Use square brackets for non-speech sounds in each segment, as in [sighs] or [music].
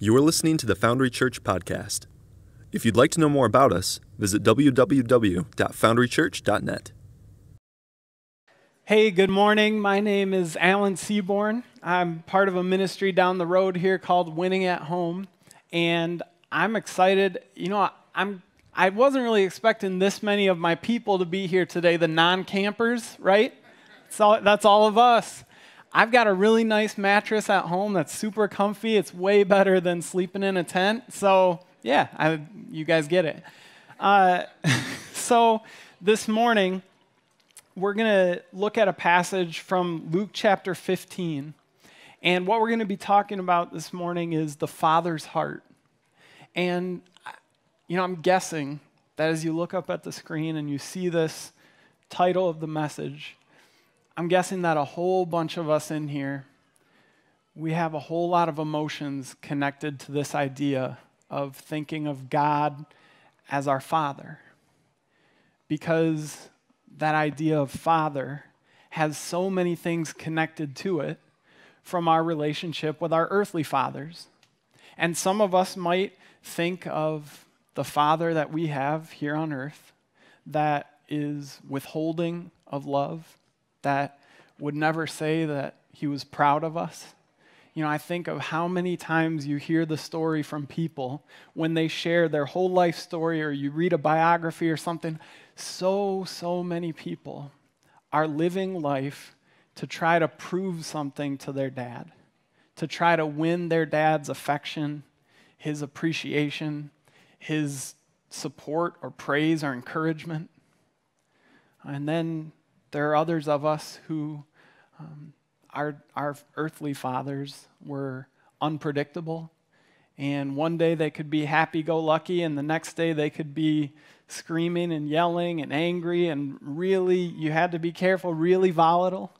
You are listening to the Foundry Church podcast. If you'd like to know more about us, visit www.foundrychurch.net. Hey, good morning. My name is Alan Seaborn. I'm part of a ministry down the road here called Winning at Home, and I'm excited. You know, I'm I wasn't really expecting this many of my people to be here today, the non-campers, right? So that's all of us. I've got a really nice mattress at home that's super comfy. It's way better than sleeping in a tent. So, yeah, I, you guys get it. Uh, [laughs] so, this morning, we're going to look at a passage from Luke chapter 15. And what we're going to be talking about this morning is the Father's heart. And, you know, I'm guessing that as you look up at the screen and you see this title of the message, I'm guessing that a whole bunch of us in here, we have a whole lot of emotions connected to this idea of thinking of God as our Father. Because that idea of Father has so many things connected to it from our relationship with our earthly fathers. And some of us might think of the Father that we have here on earth that is withholding of love, that would never say that he was proud of us. You know, I think of how many times you hear the story from people when they share their whole life story or you read a biography or something. So, so many people are living life to try to prove something to their dad, to try to win their dad's affection, his appreciation, his support or praise or encouragement. And then there are others of us who um, our, our earthly fathers were unpredictable. And one day they could be happy go lucky, and the next day they could be screaming and yelling and angry and really, you had to be careful, really volatile.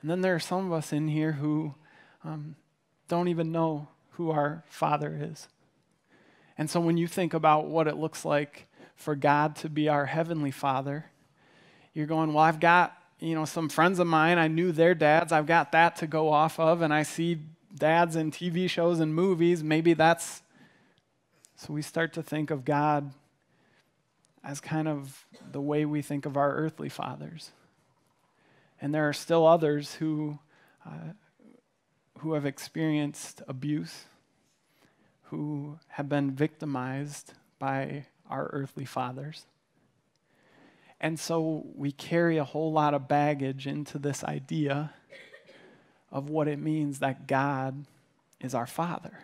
And then there are some of us in here who um, don't even know who our Father is. And so when you think about what it looks like for God to be our Heavenly Father, you're going, Well, I've got you know, some friends of mine, I knew their dads. I've got that to go off of, and I see dads in TV shows and movies. Maybe that's. So we start to think of God as kind of the way we think of our earthly fathers. And there are still others who, uh, who have experienced abuse, who have been victimized by our earthly fathers. And so we carry a whole lot of baggage into this idea of what it means that God is our Father.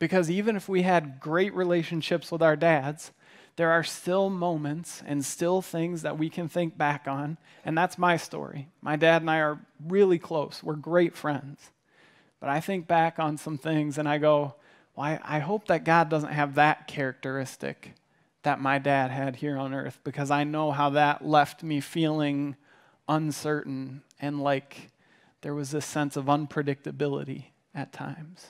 Because even if we had great relationships with our dads, there are still moments and still things that we can think back on. And that's my story. My dad and I are really close, we're great friends. But I think back on some things and I go, well, I, I hope that God doesn't have that characteristic that my dad had here on earth because I know how that left me feeling uncertain and like there was this sense of unpredictability at times.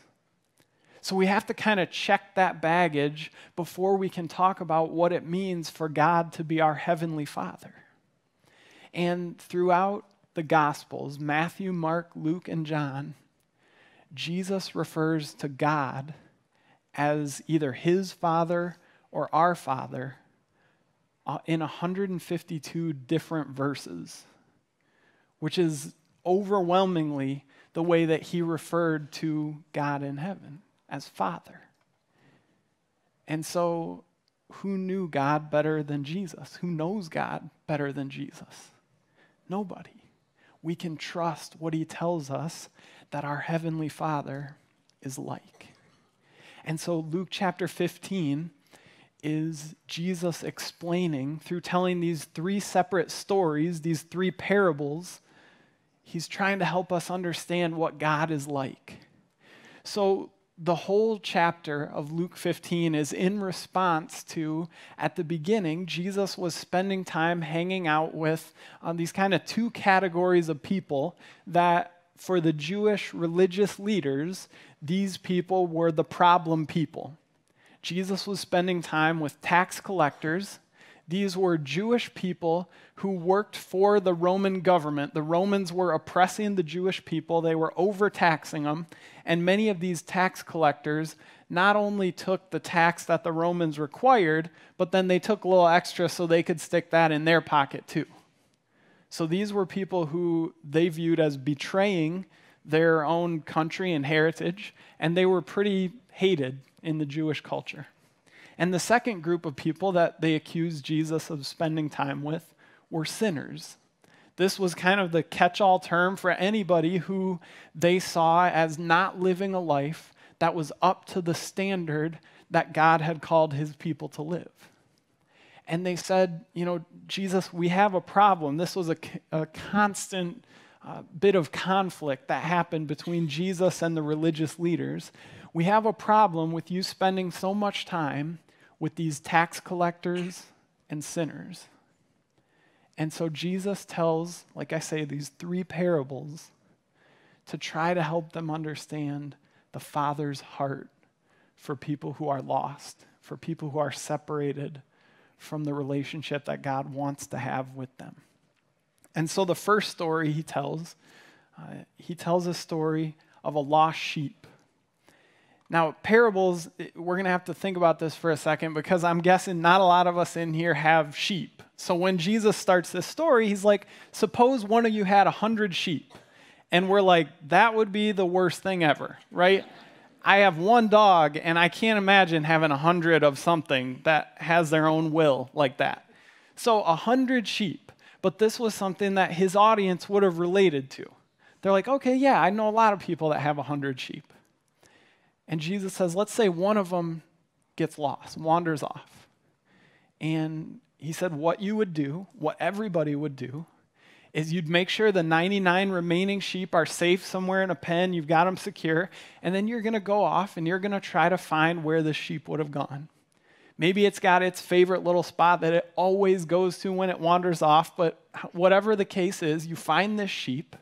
So we have to kind of check that baggage before we can talk about what it means for God to be our heavenly Father. And throughout the Gospels, Matthew, Mark, Luke, and John, Jesus refers to God as either his Father or our Father uh, in 152 different verses, which is overwhelmingly the way that he referred to God in heaven as Father. And so, who knew God better than Jesus? Who knows God better than Jesus? Nobody. We can trust what he tells us that our Heavenly Father is like. And so, Luke chapter 15 is Jesus explaining through telling these three separate stories, these three parables. He's trying to help us understand what God is like. So, the whole chapter of Luke 15 is in response to, at the beginning, Jesus was spending time hanging out with um, these kind of two categories of people that, for the Jewish religious leaders, these people were the problem people. Jesus was spending time with tax collectors. These were Jewish people who worked for the Roman government. The Romans were oppressing the Jewish people, they were overtaxing them. And many of these tax collectors not only took the tax that the Romans required, but then they took a little extra so they could stick that in their pocket too. So these were people who they viewed as betraying their own country and heritage, and they were pretty hated in the Jewish culture. And the second group of people that they accused Jesus of spending time with were sinners. This was kind of the catch all term for anybody who they saw as not living a life that was up to the standard that God had called his people to live. And they said, You know, Jesus, we have a problem. This was a, a constant uh, bit of conflict that happened between Jesus and the religious leaders. We have a problem with you spending so much time with these tax collectors and sinners. And so Jesus tells, like I say, these three parables to try to help them understand the Father's heart for people who are lost, for people who are separated from the relationship that God wants to have with them. And so the first story he tells, uh, he tells a story of a lost sheep. Now, parables, we're going to have to think about this for a second because I'm guessing not a lot of us in here have sheep. So when Jesus starts this story, he's like, suppose one of you had a hundred sheep. And we're like, that would be the worst thing ever, right? I have one dog, and I can't imagine having a hundred of something that has their own will like that. So a hundred sheep, but this was something that his audience would have related to. They're like, okay, yeah, I know a lot of people that have a hundred sheep. And Jesus says, let's say one of them gets lost, wanders off. And he said, what you would do, what everybody would do, is you'd make sure the 99 remaining sheep are safe somewhere in a pen, you've got them secure, and then you're going to go off and you're going to try to find where the sheep would have gone. Maybe it's got its favorite little spot that it always goes to when it wanders off, but whatever the case is, you find this sheep,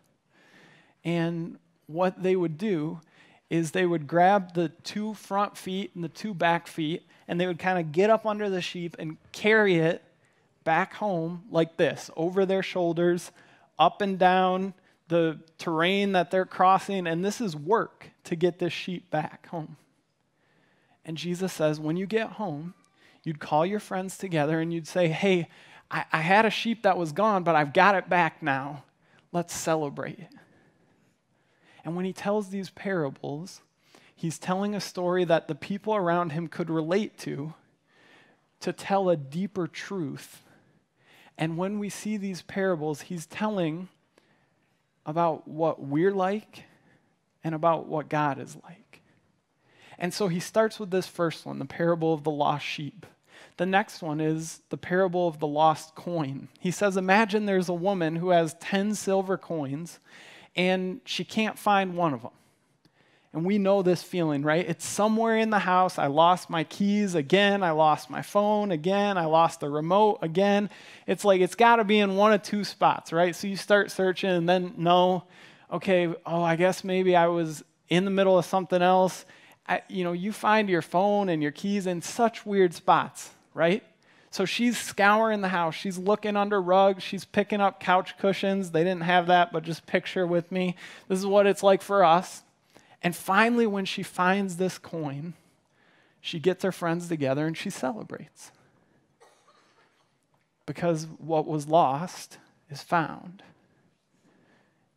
and what they would do is they would grab the two front feet and the two back feet, and they would kind of get up under the sheep and carry it back home like this, over their shoulders, up and down the terrain that they're crossing. And this is work to get this sheep back home. And Jesus says, when you get home, you'd call your friends together and you'd say, Hey, I, I had a sheep that was gone, but I've got it back now. Let's celebrate. And when he tells these parables, he's telling a story that the people around him could relate to to tell a deeper truth. And when we see these parables, he's telling about what we're like and about what God is like. And so he starts with this first one, the parable of the lost sheep. The next one is the parable of the lost coin. He says, Imagine there's a woman who has 10 silver coins and she can't find one of them. And we know this feeling, right? It's somewhere in the house. I lost my keys again. I lost my phone again. I lost the remote again. It's like it's got to be in one of two spots, right? So you start searching and then, no, okay, oh, I guess maybe I was in the middle of something else. I, you know, you find your phone and your keys in such weird spots, right? So she's scouring the house. She's looking under rugs. She's picking up couch cushions. They didn't have that, but just picture with me. This is what it's like for us. And finally, when she finds this coin, she gets her friends together and she celebrates. Because what was lost is found.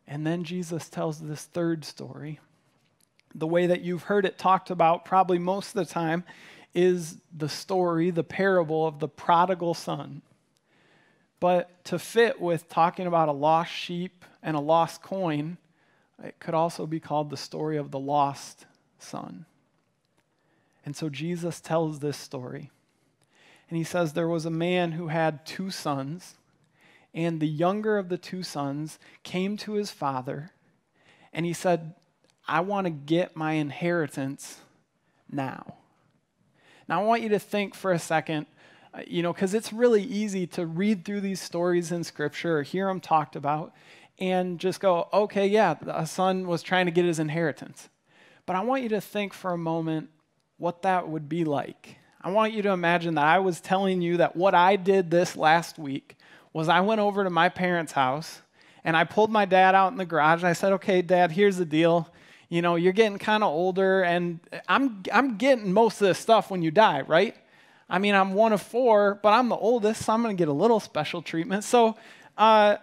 And then Jesus tells this third story. The way that you've heard it talked about probably most of the time is the story, the parable of the prodigal son. But to fit with talking about a lost sheep and a lost coin, it could also be called the story of the lost son. And so Jesus tells this story. And he says there was a man who had two sons, and the younger of the two sons came to his father, and he said, I want to get my inheritance now. Now, I want you to think for a second, uh, you know, because it's really easy to read through these stories in Scripture or hear them talked about and just go, okay, yeah, a son was trying to get his inheritance. But I want you to think for a moment what that would be like. I want you to imagine that I was telling you that what I did this last week was I went over to my parents' house and I pulled my dad out in the garage and I said, "Okay, dad, here's the deal. You know, you're getting kind of older and I'm I'm getting most of this stuff when you die, right? I mean, I'm one of four, but I'm the oldest, so I'm going to get a little special treatment. So, uh,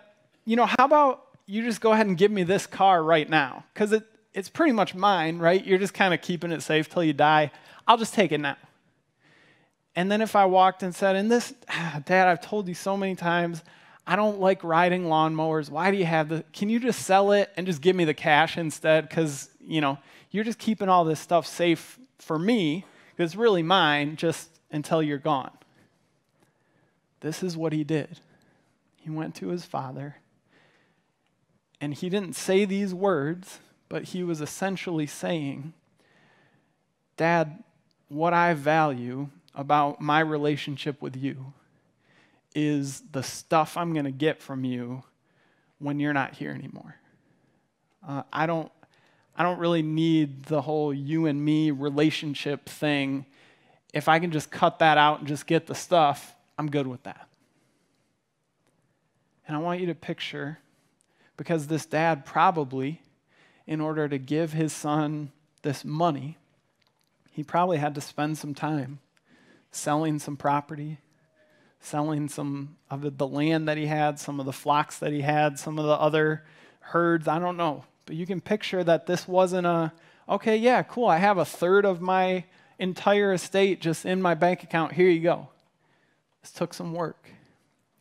you know, how about you just go ahead and give me this car right now? Because it, it's pretty much mine, right? You're just kind of keeping it safe till you die. I'll just take it now. And then if I walked and said, and this, [sighs] Dad, I've told you so many times, I don't like riding lawnmowers. Why do you have the, can you just sell it and just give me the cash instead? Because, you know, you're just keeping all this stuff safe for me, because it's really mine, just until you're gone. This is what he did. He went to his father, and he didn't say these words, but he was essentially saying, Dad, what I value about my relationship with you is the stuff I'm going to get from you when you're not here anymore. Uh, I don't, I don't really need the whole you and me relationship thing. If I can just cut that out and just get the stuff, I'm good with that. And I want you to picture, because this dad probably, in order to give his son this money, he probably had to spend some time selling some property, selling some of the land that he had, some of the flocks that he had, some of the other herds. I don't know. But you can picture that this wasn't a, okay, yeah, cool, I have a third of my entire estate just in my bank account. Here you go. This took some work.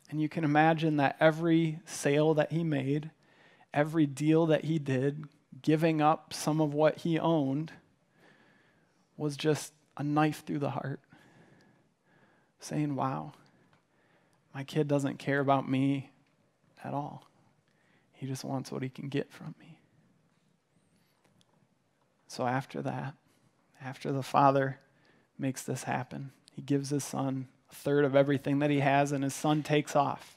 And you can imagine that every sale that he made, every deal that he did, giving up some of what he owned, was just a knife through the heart saying, Wow, my kid doesn't care about me at all. He just wants what he can get from me. So after that, after the father makes this happen, he gives his son a third of everything that he has, and his son takes off.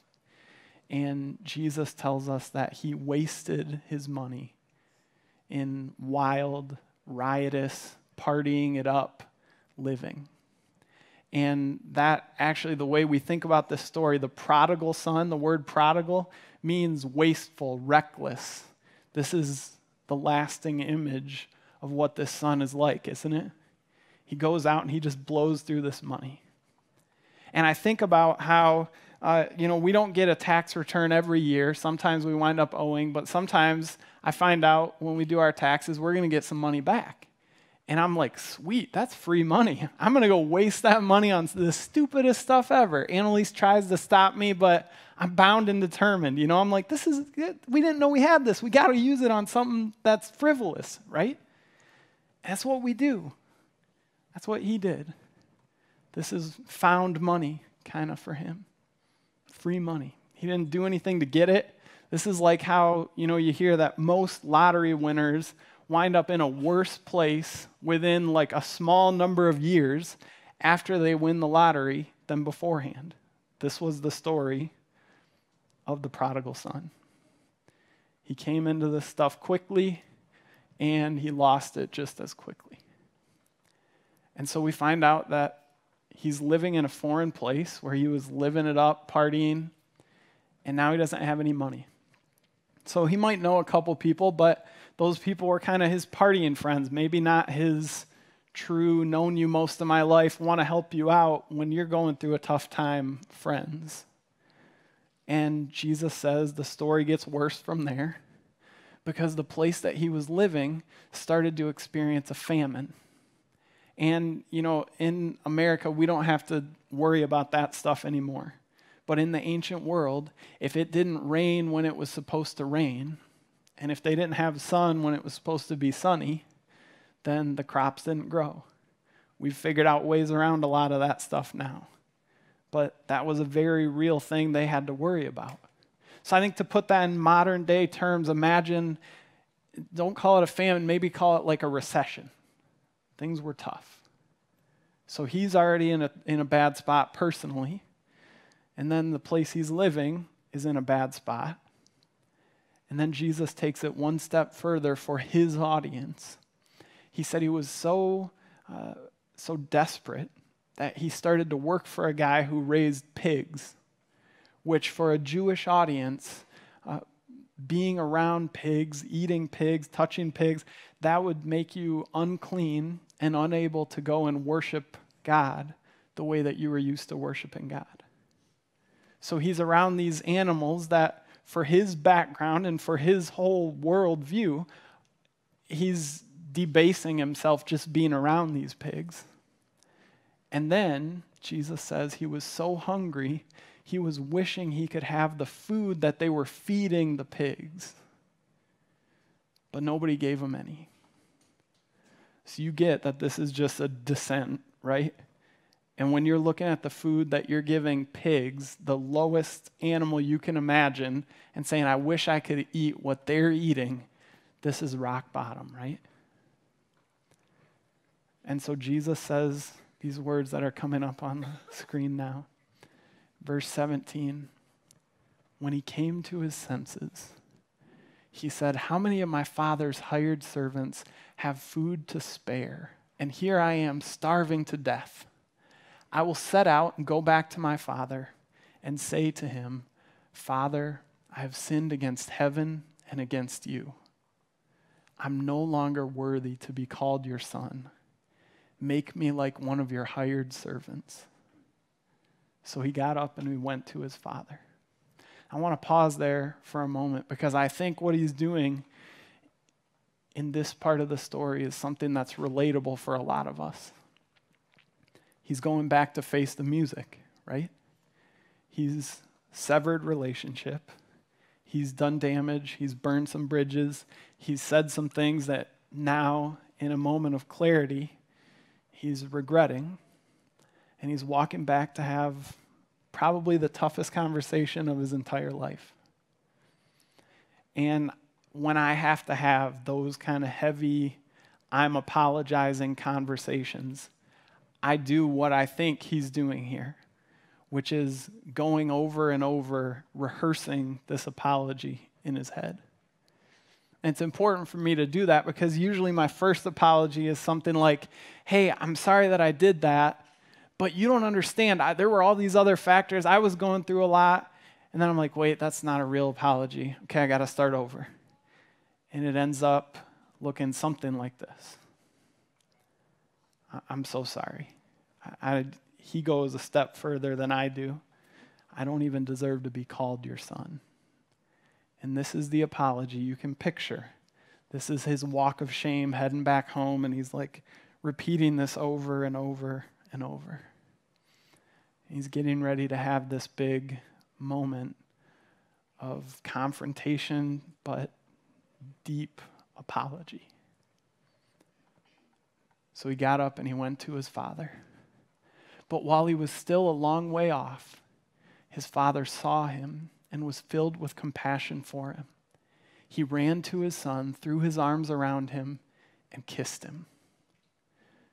And Jesus tells us that he wasted his money in wild, riotous, partying it up living. And that actually, the way we think about this story, the prodigal son, the word prodigal means wasteful, reckless. This is the lasting image of what this son is like, isn't it? He goes out and he just blows through this money. And I think about how, uh, you know, we don't get a tax return every year. Sometimes we wind up owing, but sometimes I find out when we do our taxes, we're going to get some money back. And I'm like, sweet, that's free money. [laughs] I'm going to go waste that money on the stupidest stuff ever. Annalise tries to stop me, but I'm bound and determined. You know, I'm like, this is, good. we didn't know we had this. We got to use it on something that's frivolous, right? That's what we do. That's what he did. This is found money, kind of, for him. Free money. He didn't do anything to get it. This is like how, you know, you hear that most lottery winners wind up in a worse place within like a small number of years after they win the lottery than beforehand. This was the story of the prodigal son. He came into this stuff quickly and he lost it just as quickly. And so we find out that he's living in a foreign place where he was living it up, partying, and now he doesn't have any money. So he might know a couple people, but those people were kind of his partying friends, maybe not his true, known you most of my life, want to help you out when you're going through a tough time friends. And Jesus says the story gets worse from there because the place that he was living started to experience a famine. And, you know, in America, we don't have to worry about that stuff anymore. But in the ancient world, if it didn't rain when it was supposed to rain, and if they didn't have sun when it was supposed to be sunny, then the crops didn't grow. We've figured out ways around a lot of that stuff now. But that was a very real thing they had to worry about. So I think to put that in modern day terms, imagine, don't call it a famine, maybe call it like a recession. Things were tough. So he's already in a, in a bad spot personally. And then the place he's living is in a bad spot. And then Jesus takes it one step further for his audience. He said he was so, uh, so desperate that he started to work for a guy who raised pigs, which for a Jewish audience, uh, being around pigs, eating pigs, touching pigs, that would make you unclean and unable to go and worship God the way that you were used to worshiping God. So he's around these animals that, for his background and for his whole worldview, he's debasing himself just being around these pigs. And then Jesus says he was so hungry, he was wishing he could have the food that they were feeding the pigs. But nobody gave him any. So you get that this is just a descent, right? And when you're looking at the food that you're giving pigs, the lowest animal you can imagine, and saying, I wish I could eat what they're eating, this is rock bottom, right? And so Jesus says these words that are coming up on the screen now. Verse 17 When he came to his senses, he said, How many of my father's hired servants have food to spare? And here I am starving to death. I will set out and go back to my father and say to him, Father, I have sinned against heaven and against you. I'm no longer worthy to be called your son. Make me like one of your hired servants. So he got up and he went to his father. I want to pause there for a moment because I think what he's doing in this part of the story is something that's relatable for a lot of us. He's going back to face the music, right? He's severed relationship. He's done damage. He's burned some bridges. He's said some things that now, in a moment of clarity, he's regretting. And he's walking back to have probably the toughest conversation of his entire life. And when I have to have those kind of heavy, I'm apologizing conversations, I do what I think he's doing here, which is going over and over, rehearsing this apology in his head. And it's important for me to do that because usually my first apology is something like, hey, I'm sorry that I did that, but you don't understand. I, there were all these other factors. I was going through a lot. And then I'm like, wait, that's not a real apology. Okay, I got to start over. And it ends up looking something like this I'm so sorry. I, I, he goes a step further than I do. I don't even deserve to be called your son. And this is the apology you can picture. This is his walk of shame heading back home, and he's like repeating this over and over and over. He's getting ready to have this big moment of confrontation, but deep apology. So he got up and he went to his father. But while he was still a long way off, his father saw him and was filled with compassion for him. He ran to his son, threw his arms around him, and kissed him.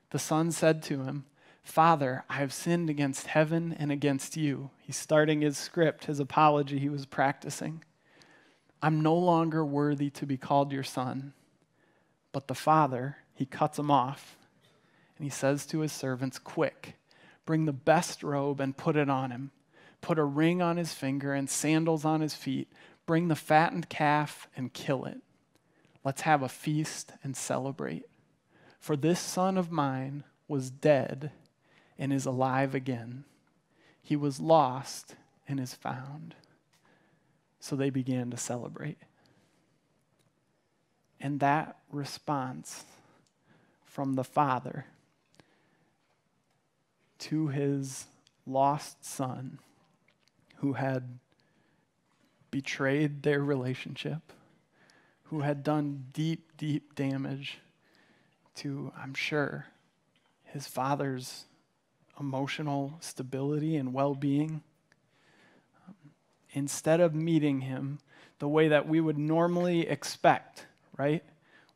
The son said to him, Father, I have sinned against heaven and against you. He's starting his script, his apology he was practicing. I'm no longer worthy to be called your son. But the father, he cuts him off, and he says to his servants, Quick, bring the best robe and put it on him put a ring on his finger and sandals on his feet. Bring the fattened calf and kill it. Let's have a feast and celebrate. For this son of mine was dead and is alive again. He was lost and is found. So they began to celebrate. And that response from the father to his lost son who had betrayed their relationship, who had done deep, deep damage to, I'm sure, his father's emotional stability and well being. Instead of meeting him the way that we would normally expect, right?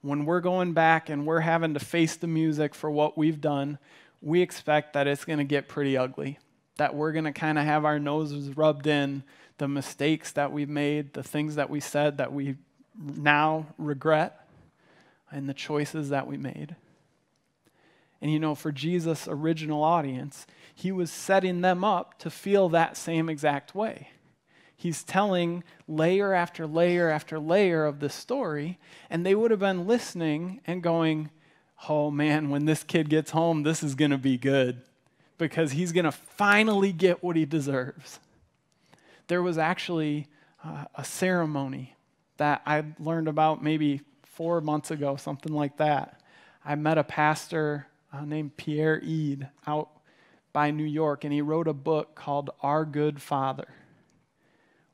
When we're going back and we're having to face the music for what we've done, we expect that it's going to get pretty ugly that we're going to kind of have our noses rubbed in the mistakes that we've made, the things that we said that we now regret, and the choices that we made. And you know, for Jesus' original audience, he was setting them up to feel that same exact way. He's telling layer after layer after layer of the story, and they would have been listening and going, Oh man, when this kid gets home, this is going to be good because he's going to finally get what he deserves. There was actually uh, a ceremony that I learned about maybe four months ago, something like that. I met a pastor uh, named Pierre Eade out by New York, and he wrote a book called Our Good Father,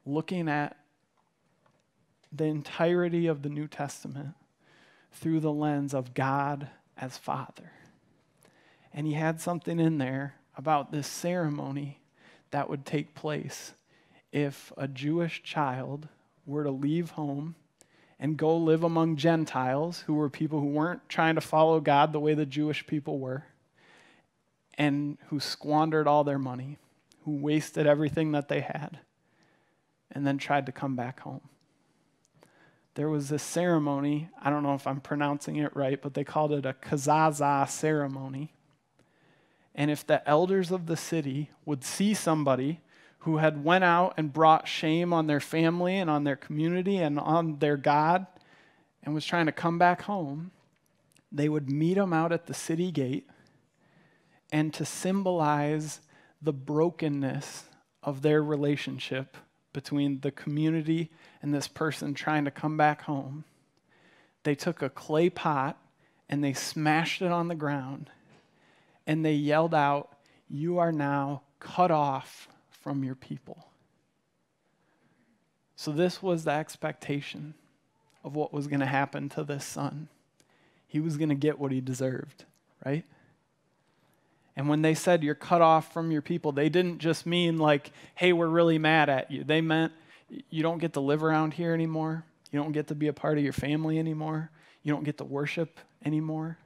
looking at the entirety of the New Testament through the lens of God as Father. And he had something in there about this ceremony that would take place if a Jewish child were to leave home and go live among Gentiles, who were people who weren't trying to follow God the way the Jewish people were, and who squandered all their money, who wasted everything that they had, and then tried to come back home. There was this ceremony, I don't know if I'm pronouncing it right, but they called it a kezazah ceremony. And if the elders of the city would see somebody who had went out and brought shame on their family and on their community and on their God and was trying to come back home, they would meet them out at the city gate and to symbolize the brokenness of their relationship between the community and this person trying to come back home, they took a clay pot and they smashed it on the ground and they yelled out, You are now cut off from your people. So, this was the expectation of what was going to happen to this son. He was going to get what he deserved, right? And when they said you're cut off from your people, they didn't just mean like, hey, we're really mad at you. They meant you don't get to live around here anymore. You don't get to be a part of your family anymore. You don't get to worship anymore.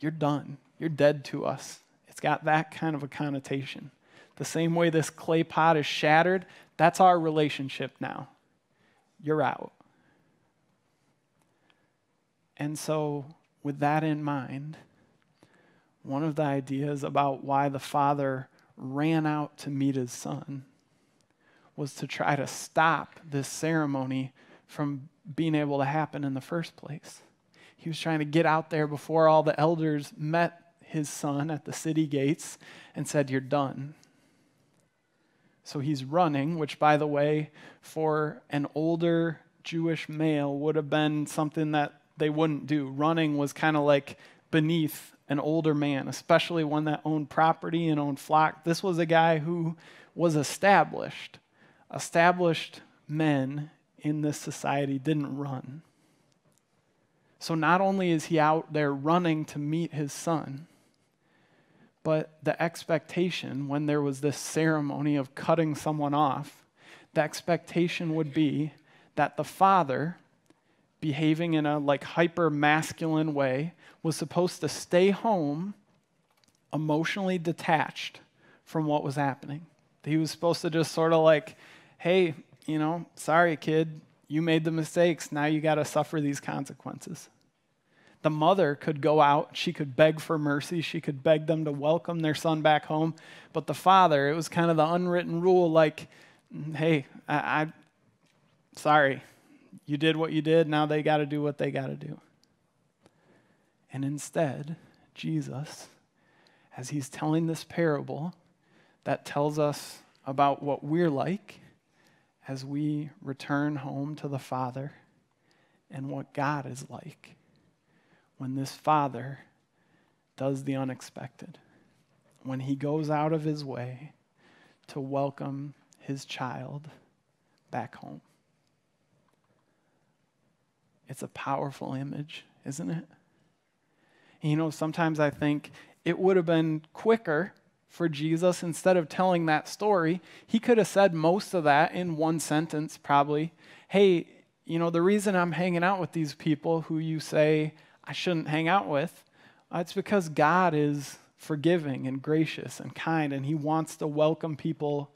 You're done. You're dead to us. It's got that kind of a connotation. The same way this clay pot is shattered, that's our relationship now. You're out. And so, with that in mind, one of the ideas about why the father ran out to meet his son was to try to stop this ceremony from being able to happen in the first place. He was trying to get out there before all the elders met his son at the city gates and said, You're done. So he's running, which, by the way, for an older Jewish male would have been something that they wouldn't do. Running was kind of like beneath an older man, especially one that owned property and owned flock. This was a guy who was established. Established men in this society didn't run. So not only is he out there running to meet his son, but the expectation, when there was this ceremony of cutting someone off, the expectation would be that the father, behaving in a like hyper masculine way, was supposed to stay home emotionally detached from what was happening. He was supposed to just sort of like, hey, you know, sorry, kid, you made the mistakes. Now you got to suffer these consequences. The mother could go out, she could beg for mercy, she could beg them to welcome their son back home. But the father, it was kind of the unwritten rule like, hey, I, I sorry, you did what you did, now they got to do what they got to do. And instead, Jesus, as he's telling this parable that tells us about what we're like as we return home to the Father and what God is like when this father does the unexpected, when he goes out of his way to welcome his child back home. It's a powerful image, isn't it? You know, sometimes I think it would have been quicker for Jesus instead of telling that story. He could have said most of that in one sentence, probably. Hey, you know, the reason I'm hanging out with these people who you say I shouldn't hang out with. It's because God is forgiving and gracious and kind, and He wants to welcome people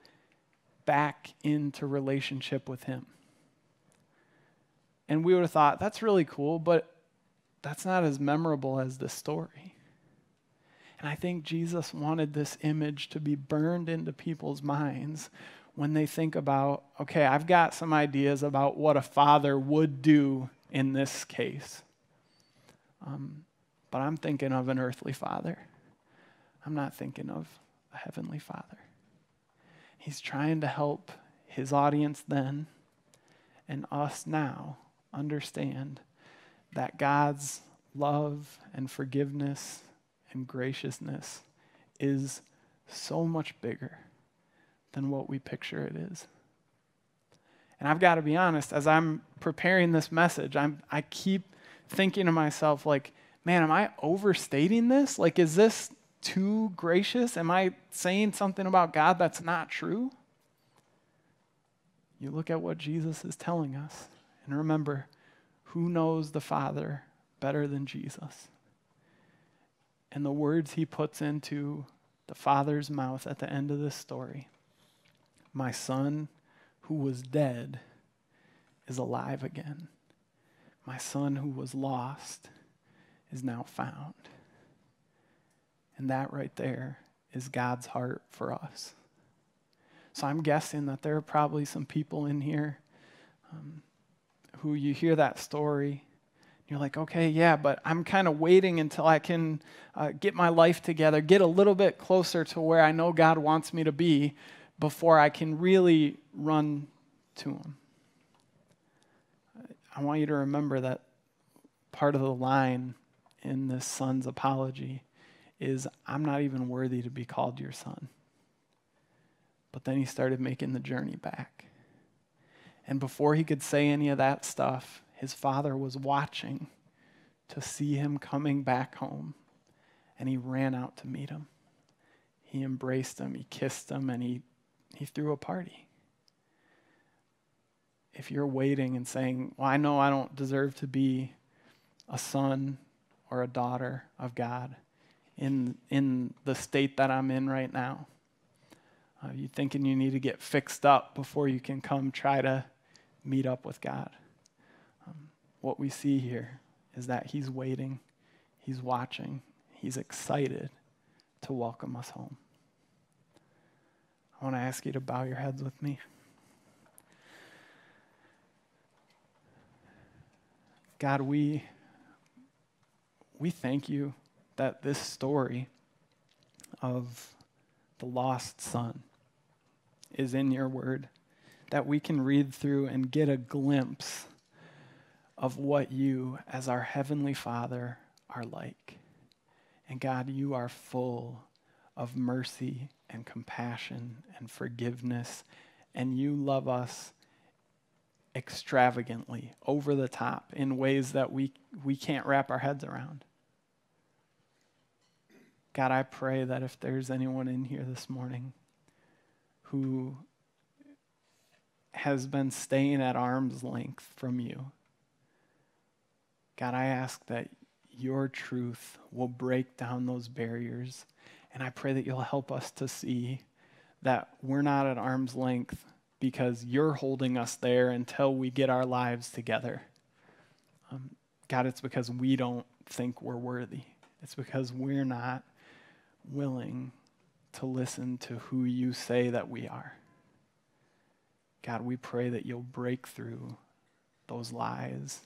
back into relationship with Him. And we would have thought, that's really cool, but that's not as memorable as this story. And I think Jesus wanted this image to be burned into people's minds when they think about, okay, I've got some ideas about what a father would do in this case. Um, but I'm thinking of an earthly father. I'm not thinking of a heavenly father. He's trying to help his audience then and us now understand that God's love and forgiveness and graciousness is so much bigger than what we picture it is. And I've got to be honest, as I'm preparing this message, I'm, I keep thinking to myself, like, man, am I overstating this? Like, is this too gracious? Am I saying something about God that's not true? You look at what Jesus is telling us, and remember who knows the Father better than Jesus? And the words he puts into the Father's mouth at the end of this story My son who was dead is alive again. My son who was lost is now found. And that right there is God's heart for us. So I'm guessing that there are probably some people in here um, who you hear that story. You're like, okay, yeah, but I'm kind of waiting until I can uh, get my life together, get a little bit closer to where I know God wants me to be before I can really run to Him. I want you to remember that part of the line in this son's apology is I'm not even worthy to be called your son. But then he started making the journey back. And before he could say any of that stuff, his father was watching to see him coming back home. And he ran out to meet him. He embraced him, he kissed him, and he, he threw a party. If you're waiting and saying, Well, I know I don't deserve to be a son or a daughter of God in, in the state that I'm in right now, uh, you thinking you need to get fixed up before you can come try to meet up with God. Um, what we see here is that He's waiting, He's watching, He's excited to welcome us home. I want to ask you to bow your heads with me. God, we, we thank you that this story of the lost son is in your word, that we can read through and get a glimpse of what you, as our Heavenly Father, are like. And God, you are full of mercy and compassion and forgiveness, and you love us extravagantly, over the top, in ways that we, we can't wrap our heads around. God, I pray that if there's anyone in here this morning who has been staying at arm's length from you, God, I ask that your truth will break down those barriers. And I pray that you'll help us to see that we're not at arm's length because you're holding us there until we get our lives together. Um, God, it's because we don't think we're worthy. It's because we're not willing to listen to who you say that we are. God, we pray that you'll break through those lies,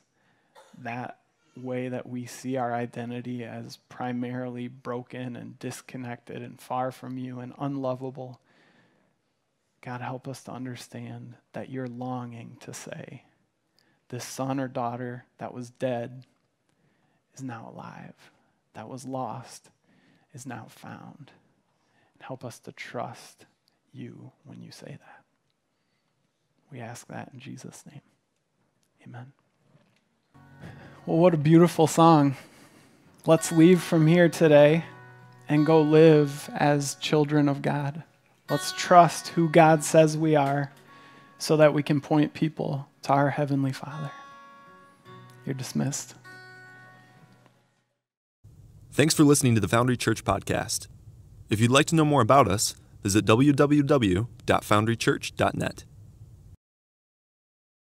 that way that we see our identity as primarily broken and disconnected and far from you and unlovable. God, help us to understand that you're longing to say, this son or daughter that was dead is now alive, that was lost is now found. And help us to trust you when you say that. We ask that in Jesus' name. Amen. Well, what a beautiful song. Let's leave from here today and go live as children of God. Let's trust who God says we are so that we can point people to our Heavenly Father. You're dismissed. Thanks for listening to the Foundry Church podcast. If you'd like to know more about us, visit www.foundrychurch.net.